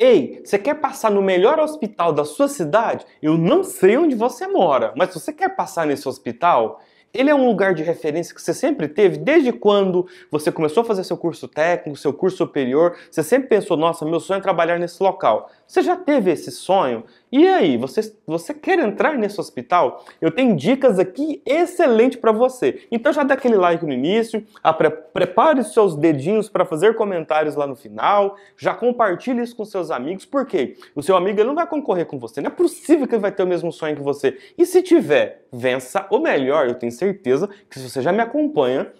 Ei, você quer passar no melhor hospital da sua cidade? Eu não sei onde você mora, mas se você quer passar nesse hospital, ele é um lugar de referência que você sempre teve, desde quando você começou a fazer seu curso técnico, seu curso superior, você sempre pensou, nossa, meu sonho é trabalhar nesse local. Você já teve esse sonho? E aí, você, você quer entrar nesse hospital? Eu tenho dicas aqui excelentes para você. Então já dá aquele like no início, pre prepare os seus dedinhos para fazer comentários lá no final, já compartilhe isso com seus amigos, porque o seu amigo não vai concorrer com você, não é possível que ele vai ter o mesmo sonho que você. E se tiver, vença o melhor. Eu tenho certeza que se você já me acompanha,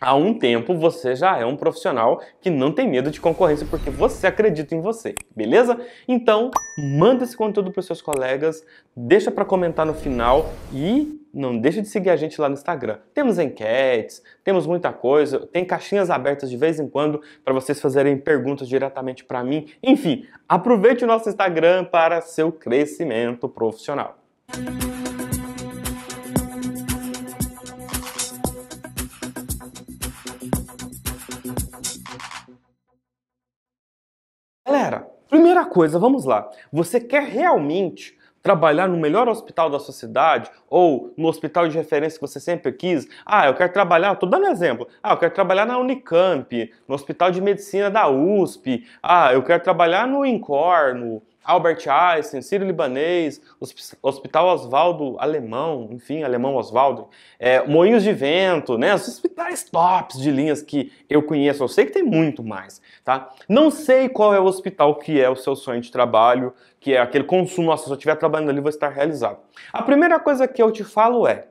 há um tempo você já é um profissional que não tem medo de concorrência porque você acredita em você, beleza? Então, manda esse conteúdo para os seus colegas, deixa para comentar no final e não deixa de seguir a gente lá no Instagram. Temos enquetes, temos muita coisa, tem caixinhas abertas de vez em quando para vocês fazerem perguntas diretamente para mim. Enfim, aproveite o nosso Instagram para seu crescimento profissional. Galera, coisa, vamos lá. Você quer realmente trabalhar no melhor hospital da sua cidade ou no hospital de referência que você sempre quis? Ah, eu quero trabalhar, tô dando exemplo. Ah, eu quero trabalhar na Unicamp, no Hospital de Medicina da USP. Ah, eu quero trabalhar no INCOR, no Albert Einstein, Ciro Libanês, Hospital Oswaldo Alemão, enfim, Alemão Oswaldo, é, Moinhos de Vento, né? Os hospitais tops de linhas que eu conheço, eu sei que tem muito mais, tá? Não sei qual é o hospital que é o seu sonho de trabalho, que é aquele consumo, nossa, se eu estiver trabalhando ali, vou estar realizado. A primeira coisa que eu te falo é,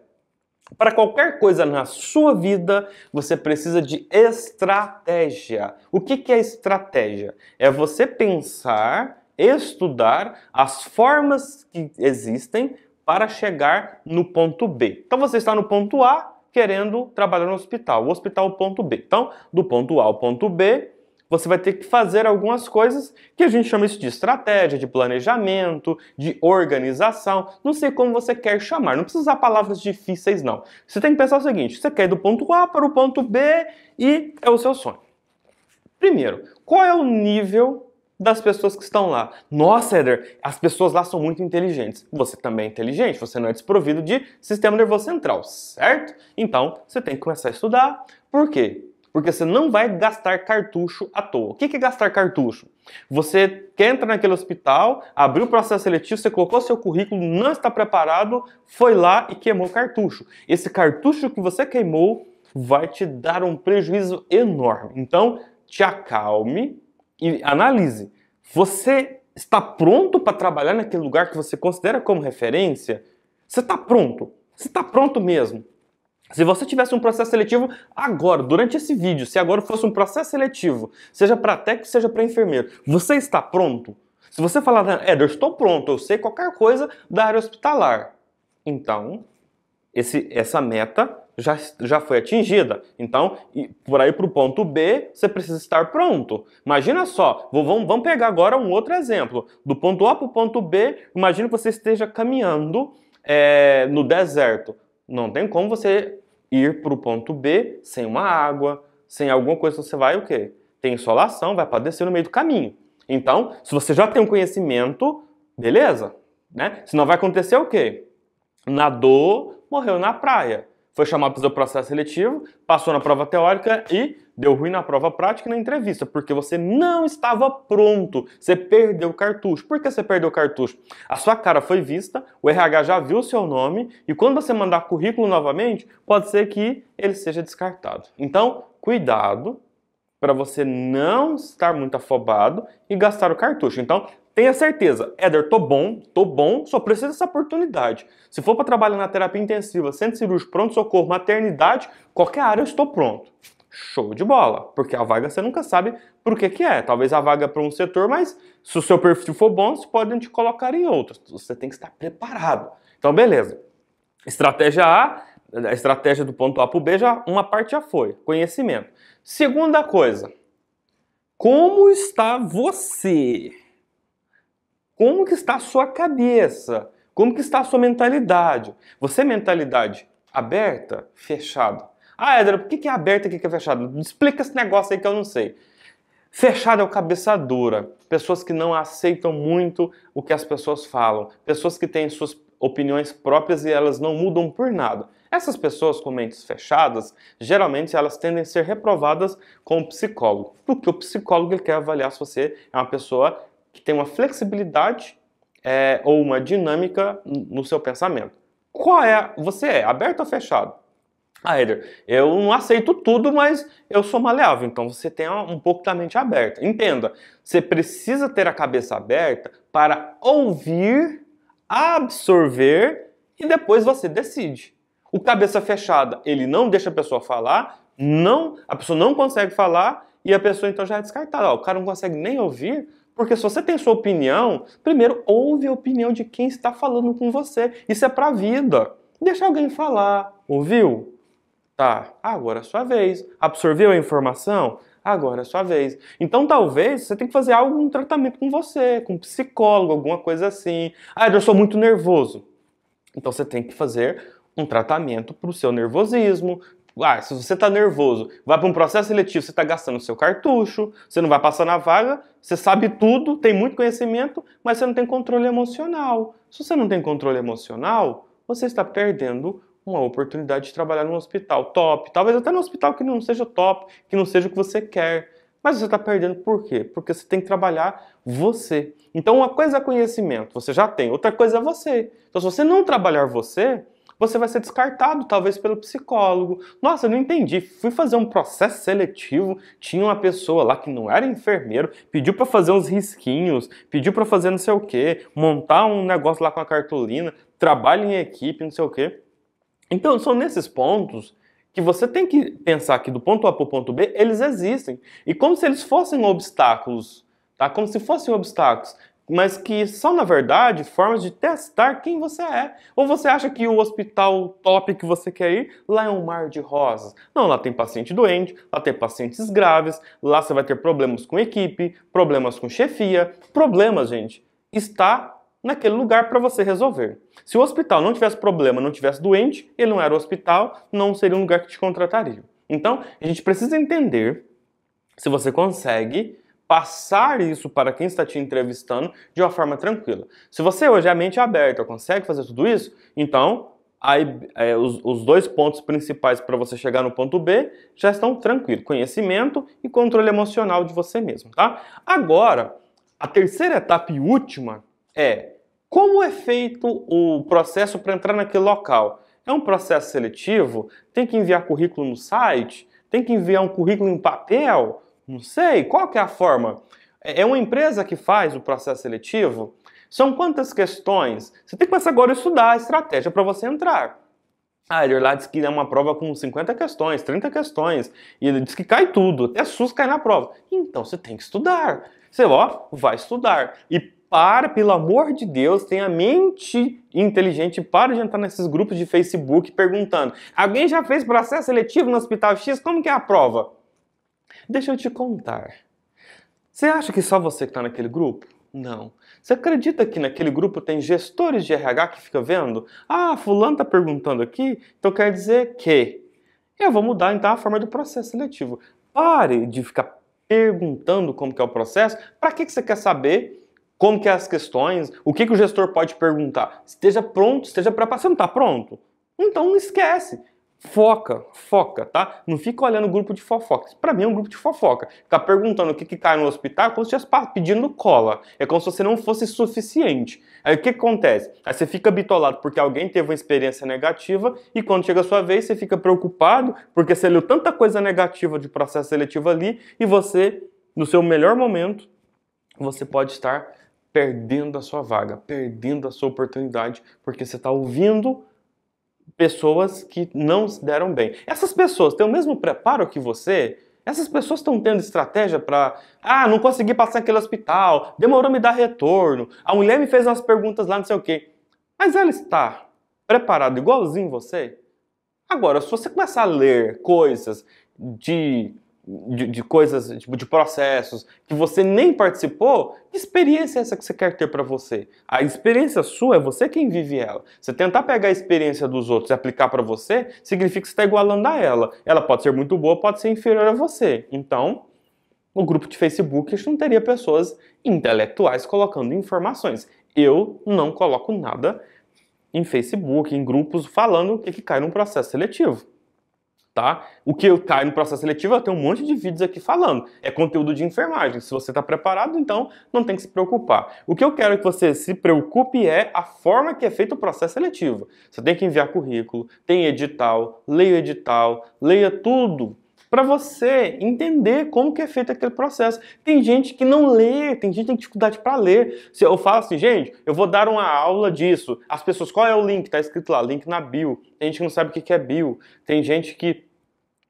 para qualquer coisa na sua vida, você precisa de estratégia. O que, que é estratégia? É você pensar estudar as formas que existem para chegar no ponto B. Então você está no ponto A querendo trabalhar no hospital, o hospital ponto B. Então, do ponto A ao ponto B, você vai ter que fazer algumas coisas que a gente chama isso de estratégia, de planejamento, de organização. Não sei como você quer chamar, não precisa usar palavras difíceis, não. Você tem que pensar o seguinte: você quer ir do ponto A para o ponto B e é o seu sonho. Primeiro, qual é o nível das pessoas que estão lá. Nossa, Eder, as pessoas lá são muito inteligentes. Você também é inteligente, você não é desprovido de sistema nervoso central, certo? Então, você tem que começar a estudar. Por quê? Porque você não vai gastar cartucho à toa. O que é gastar cartucho? Você quer entrar naquele hospital, abriu o processo seletivo, você colocou seu currículo, não está preparado, foi lá e queimou cartucho. Esse cartucho que você queimou vai te dar um prejuízo enorme. Então, te acalme, e analise. Você está pronto para trabalhar naquele lugar que você considera como referência? Você está pronto? Você está pronto mesmo? Se você tivesse um processo seletivo agora, durante esse vídeo, se agora fosse um processo seletivo, seja para técnico, seja para enfermeiro, você está pronto? Se você falar, Éder, estou pronto, eu sei qualquer coisa da área hospitalar. Então, esse, essa meta já, já foi atingida. Então, por aí para o ponto B, você precisa estar pronto. Imagina só, vamos, vamos pegar agora um outro exemplo. Do ponto A para o ponto B, imagina que você esteja caminhando é, no deserto. Não tem como você ir para o ponto B sem uma água, sem alguma coisa. Você vai o quê? Tem insolação, vai padecer no meio do caminho. Então, se você já tem um conhecimento, beleza. Né? Senão vai acontecer o quê? Nadou, morreu na praia foi chamado para fazer o processo seletivo, passou na prova teórica e deu ruim na prova prática e na entrevista, porque você não estava pronto, você perdeu o cartucho. Por que você perdeu o cartucho? A sua cara foi vista, o RH já viu o seu nome e quando você mandar currículo novamente, pode ser que ele seja descartado. Então, cuidado para você não estar muito afobado e gastar o cartucho. Então, Tenha certeza, Éder, tô bom, tô bom, só preciso dessa oportunidade. Se for para trabalhar na terapia intensiva, centro cirúrgico, pronto-socorro, maternidade, qualquer área eu estou pronto. Show de bola, porque a vaga você nunca sabe por que que é. Talvez a vaga para um setor, mas se o seu perfil for bom, você podem te colocar em outro. Você tem que estar preparado. Então, beleza. Estratégia A, a estratégia do ponto A para o B, já, uma parte já foi, conhecimento. Segunda coisa, como está você? Como que está a sua cabeça? Como que está a sua mentalidade? Você é mentalidade aberta, fechada? Ah, Edra, por que é aberta e o que é fechada? Explica esse negócio aí que eu não sei. Fechado é o cabeça dura. Pessoas que não aceitam muito o que as pessoas falam. Pessoas que têm suas opiniões próprias e elas não mudam por nada. Essas pessoas com mentes fechadas, geralmente elas tendem a ser reprovadas com o psicólogo, porque o psicólogo ele quer avaliar se você é uma pessoa que tem uma flexibilidade é, ou uma dinâmica no seu pensamento. Qual é? Você é aberto ou fechado? Ah, Eder, eu não aceito tudo, mas eu sou maleável. Então você tem um pouco da mente aberta. Entenda, você precisa ter a cabeça aberta para ouvir absorver e depois você decide. O cabeça fechada, ele não deixa a pessoa falar, não, a pessoa não consegue falar e a pessoa então já é descartada. Ó, o cara não consegue nem ouvir, porque se você tem sua opinião, primeiro ouve a opinião de quem está falando com você. Isso é pra vida. Deixa alguém falar. Ouviu? Tá, agora é sua vez. Absorveu a informação? agora é sua vez. Então talvez você tenha que fazer algum tratamento com você, com um psicólogo, alguma coisa assim. Ah, eu sou muito nervoso. Então você tem que fazer um tratamento para o seu nervosismo. Ah, se você está nervoso, vai para um processo seletivo, você está gastando seu cartucho, você não vai passar na vaga, você sabe tudo, tem muito conhecimento, mas você não tem controle emocional. Se você não tem controle emocional, você está perdendo uma oportunidade de trabalhar num hospital top, talvez até num hospital que não seja top, que não seja o que você quer. Mas você está perdendo por quê? Porque você tem que trabalhar você. Então, uma coisa é conhecimento, você já tem, outra coisa é você. Então, se você não trabalhar você, você vai ser descartado, talvez pelo psicólogo. Nossa, eu não entendi. Fui fazer um processo seletivo, tinha uma pessoa lá que não era enfermeiro, pediu para fazer uns risquinhos, pediu para fazer não sei o quê, montar um negócio lá com a cartolina, trabalho em equipe, não sei o quê. Então, são nesses pontos que você tem que pensar que do ponto A para o ponto B, eles existem. E como se eles fossem obstáculos, tá? Como se fossem obstáculos, mas que são, na verdade, formas de testar quem você é. Ou você acha que o hospital top que você quer ir, lá é um mar de rosas. Não, lá tem paciente doente, lá tem pacientes graves, lá você vai ter problemas com equipe, problemas com chefia. Problemas, gente, está naquele lugar para você resolver. Se o hospital não tivesse problema, não tivesse doente, ele não era hospital, não seria um lugar que te contrataria. Então, a gente precisa entender se você consegue passar isso para quem está te entrevistando de uma forma tranquila. Se você hoje é a mente aberta, consegue fazer tudo isso, então aí, é, os, os dois pontos principais para você chegar no ponto B já estão tranquilos: conhecimento e controle emocional de você mesmo, tá? Agora, a terceira etapa e última é como é feito o processo para entrar naquele local? É um processo seletivo? Tem que enviar currículo no site? Tem que enviar um currículo em papel? Não sei. Qual que é a forma? É, é uma empresa que faz o processo seletivo? São quantas questões? Você tem que começar agora a estudar a estratégia para você entrar. Ah, ele lá diz que é uma prova com 50 questões, 30 questões, e ele diz que cai tudo, até SUS cai na prova. Então você tem que estudar. Você, ó, vai estudar. E para, pelo amor de Deus, tenha mente inteligente, para de entrar nesses grupos de Facebook perguntando: alguém já fez processo seletivo no Hospital X? Como que é a prova? Deixa eu te contar. Você acha que só você que está naquele grupo? Não. Você acredita que naquele grupo tem gestores de RH que fica vendo? Ah, fulano está perguntando aqui, então quer dizer que eu vou mudar então a forma do processo seletivo. Pare de ficar perguntando como que é o processo. Para que, que você quer saber como que é as questões, o que, que o gestor pode perguntar. Esteja pronto, esteja preparado. Você não está pronto? Então esquece. Foca, foca, tá? Não fica olhando o grupo de fofoca. Para mim é um grupo de fofoca. Ficar perguntando o que, que cai no hospital é como se estivesse pedindo cola. É como se você não fosse suficiente. Aí o que, que acontece? Aí você fica bitolado porque alguém teve uma experiência negativa e quando chega a sua vez você fica preocupado porque você leu tanta coisa negativa de processo seletivo ali e você, no seu melhor momento, você pode estar perdendo a sua vaga, perdendo a sua oportunidade, porque você está ouvindo pessoas que não se deram bem. Essas pessoas têm o mesmo preparo que você? Essas pessoas estão tendo estratégia para, ah, não consegui passar aquele hospital, demorou me dar retorno, a mulher me fez umas perguntas lá, não sei o quê. Mas ela está preparada igualzinho você? Agora, se você começar a ler coisas de de, de, coisas, tipo, de processos que você nem participou, que experiência é essa que você quer ter para você? A experiência sua é você quem vive ela. Você tentar pegar a experiência dos outros e aplicar para você, significa que você está igualando a ela. Ela pode ser muito boa, pode ser inferior a você. Então, no grupo de Facebook a gente não teria pessoas intelectuais colocando informações. Eu não coloco nada em Facebook, em grupos, falando o que, que cai num processo seletivo. Tá? O que cai no processo seletivo, eu tenho um monte de vídeos aqui falando. É conteúdo de enfermagem. Se você está preparado, então não tem que se preocupar. O que eu quero que você se preocupe é a forma que é feito o processo seletivo. Você tem que enviar currículo, tem edital, leia edital, leia tudo para você entender como que é feito aquele processo. Tem gente que não lê, tem gente que tem dificuldade para ler. Se eu falo assim, gente, eu vou dar uma aula disso. As pessoas, qual é o link? Tá escrito lá, link na bio. Tem gente que não sabe o que é bio. Tem gente que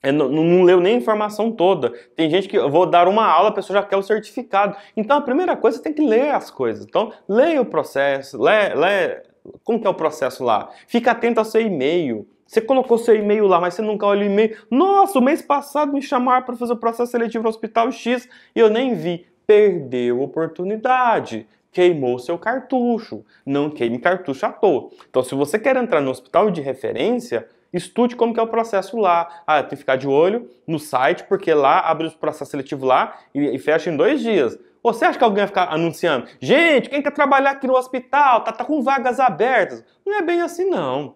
é, não, não, leu nem a informação toda. Tem gente que eu vou dar uma aula, a pessoa já quer o certificado. Então a primeira coisa você tem que ler as coisas. Então, leia o processo, lê, lê como que é o processo lá. Fica atento ao seu e-mail. Você colocou seu e-mail lá, mas você nunca olha o e-mail. Nossa, o mês passado me chamaram para fazer o processo seletivo no Hospital X e eu nem vi. Perdeu oportunidade. Queimou seu cartucho. Não queime cartucho à toa. Então, se você quer entrar no hospital de referência, estude como que é o processo lá. Ah, tem que ficar de olho no site, porque lá abre o processo seletivo lá e, e fecha em dois dias. Ou você acha que alguém vai ficar anunciando? Gente, quem quer trabalhar aqui no hospital? Tá, tá com vagas abertas. Não é bem assim, não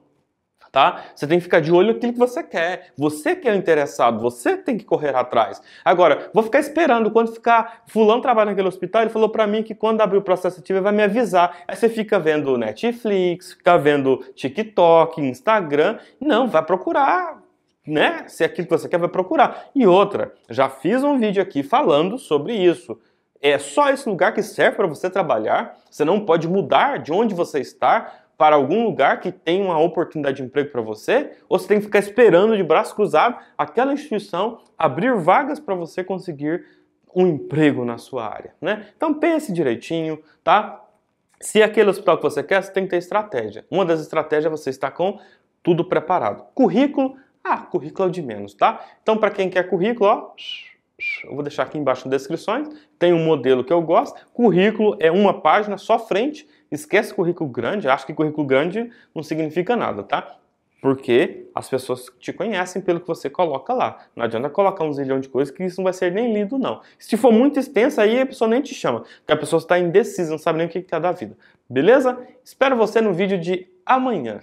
tá? Você tem que ficar de olho naquilo que você quer. Você que é o interessado, você tem que correr atrás. Agora, vou ficar esperando quando ficar fulano trabalha naquele hospital, ele falou para mim que quando abrir o processo ativo ele vai me avisar. Aí você fica vendo Netflix, fica vendo TikTok, Instagram, não, vai procurar né? Se é aquilo que você quer, vai procurar. E outra, já fiz um vídeo aqui falando sobre isso. É só esse lugar que serve para você trabalhar. Você não pode mudar de onde você está para algum lugar que tem uma oportunidade de emprego para você, ou você tem que ficar esperando de braço cruzado aquela instituição abrir vagas para você conseguir um emprego na sua área, né? Então pense direitinho, tá? Se aquele hospital que você quer, você tem que ter estratégia. Uma das estratégias é você estar com tudo preparado. Currículo, ah, currículo é o de menos, tá? Então para quem quer currículo, ó, eu vou deixar aqui embaixo nas descrições, tem um modelo que eu gosto. Currículo é uma página só frente Esquece currículo grande, acho que currículo grande não significa nada, tá? Porque as pessoas te conhecem pelo que você coloca lá. Não adianta colocar um zilhão de coisas que isso não vai ser nem lido, não. Se for muito extenso, aí a pessoa nem te chama. Porque a pessoa está indecisa, não sabe nem o que é da vida. Beleza? Espero você no vídeo de amanhã.